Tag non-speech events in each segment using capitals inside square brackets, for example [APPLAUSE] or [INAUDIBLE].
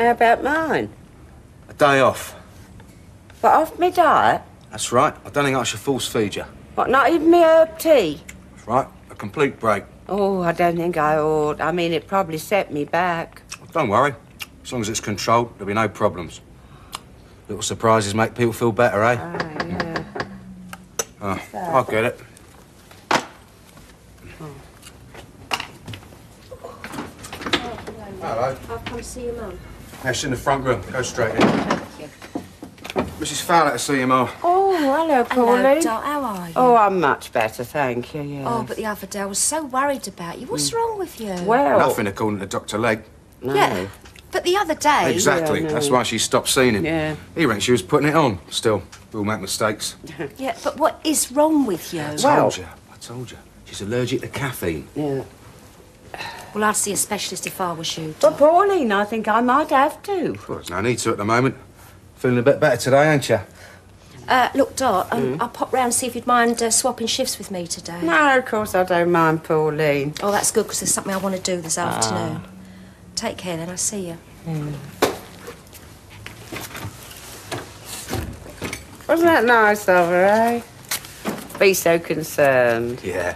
How about mine? A day off. But off me diet? That's right. I don't think I should force feed you. What, not even me herb tea? That's right. A complete break. Oh, I don't think I ought. I mean, it probably set me back. Don't worry. As long as it's controlled, there'll be no problems. Little surprises make people feel better, eh? Oh, yeah. Oh, I get it. Hello. I've come to see your mum. Yes, in the front room. Go straight in. Thank you. Mrs. Fowler to see you, Ma. Oh, hello, Hello, Pauline. doll. How are you? Oh, I'm much better, thank you, yeah. Oh, but the other day I was so worried about you. What's mm. wrong with you? Well... Nothing according to Dr. Legg. No. Yeah, but the other day. Exactly. Yeah, I know. That's why she stopped seeing him. Yeah. He reckons she was putting it on. Still, we all make mistakes. Yeah, but what is wrong with you? I Well- told you. I told you. She's allergic to caffeine. Yeah. Well, I'd see a specialist if I was you. But, Pauline, I think I might have to. Well, there's no need to at the moment. Feeling a bit better today, ain't you? Uh, look, Dot, um, Mm. I'll pop round and see if you'd mind uh, swapping shifts with me today. No, of course I don't mind, Pauline. Oh, that's good because there's something I want to do this Ah. afternoon. Take care then. I'll see you. Wasn't that nice of her, eh? Be so concerned. Yeah.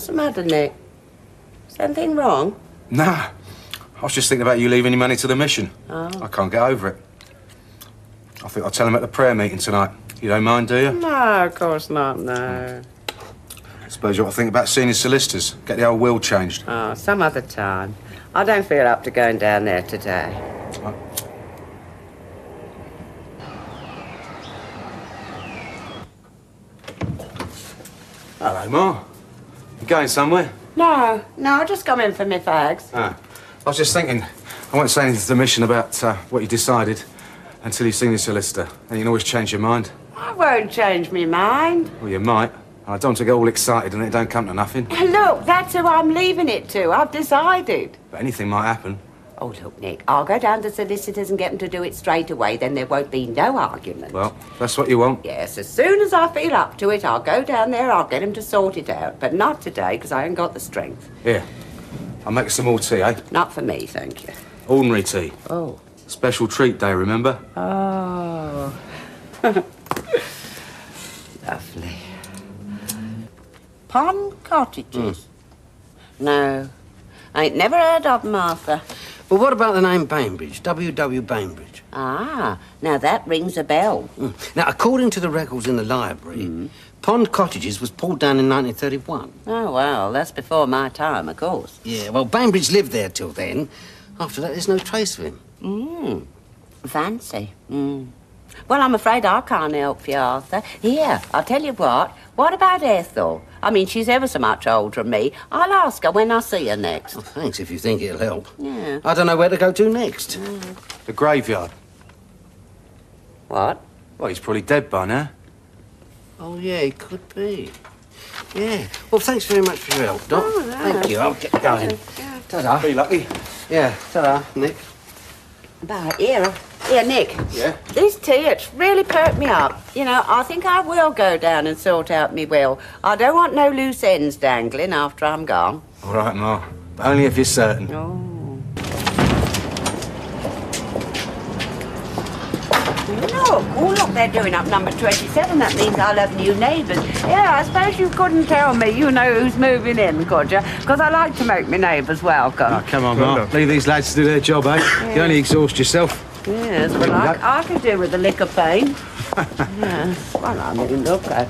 What's the matter, Nick? Is anything wrong? Nah. I was just thinking about you leaving your money to the mission. Oh. I can't get over it. I think I'll tell him at the prayer meeting tonight. You don't mind, do you? No, of course not, no. I suppose you ought to think about seeing his solicitors. Get the old will changed. Oh, some other time. I don't feel up to going down there today. Hello, Ma. You going somewhere? No, no, I'll just come in for my fags. Ah. I was just thinking, I won't say anything to the mission about uh, what you decided until you've seen your solicitor. And you can always change your mind. I won't change my mind. Well, you might. I don't want to get all excited and it don't come to nothing. Look, that's who I'm leaving it to. I've decided. But anything might happen. Oh, look, Nick, I'll go down to solicitors and get them to do it straight away. Then there won't be no argument. Well, that's what you want. Yes, as soon as I feel up to it, I'll go down there, I'll get them to sort it out. But not today, because I ain't got the strength. Here. I'll make some more tea, eh? Not for me, thank you. Ordinary tea. Oh. Special treat day, remember? Oh. [LAUGHS] Lovely. Pond cottages? No. I ain't never heard of Martha. Well, what about the name Bainbridge? W.W. Bainbridge. Ah, now that rings a bell. Mm. Now, according to the records in the library, Pond Cottages was pulled down in 1931. Oh, well, that's before my time, of course. Yeah, well, Bainbridge lived there till then. After that, there's no trace of him. Mm. Fancy. Mm. Well, I'm afraid I can't help you, Arthur. Here, I'll tell you what. What about Ethel? I mean, she's ever so much older than me. I'll ask her when I see her next. Oh, thanks if you think it'll help. Yeah. I don't know where to go to next. Mm. The graveyard. What? Well, he's probably dead by now. Oh, yeah, he could be. Yeah. Well, thanks very much for your help, Dot. Oh, no, Thank you. I'll get going. Ta-da. Be lucky. Yeah, ta-da, Nick. But here, here, Nick. Yeah? This tea, it's really perked me up. You know, I think I will go down and sort out me will. I don't want no loose ends dangling after I'm gone. All right, Ma. But only if you're certain. Oh. Look, oh look, they're doing up number 27. That means I'll have new neighbours. Yeah, I suppose you couldn't tell me, you know who's moving in, could you? Because I like to make my neighbours welcome. Oh, come on, Ma. Leave these lads to do their job, eh? You only exhaust yourself. Yes, well, I, I could do with a lick of pain. [LAUGHS] yes, well, I mean, look. I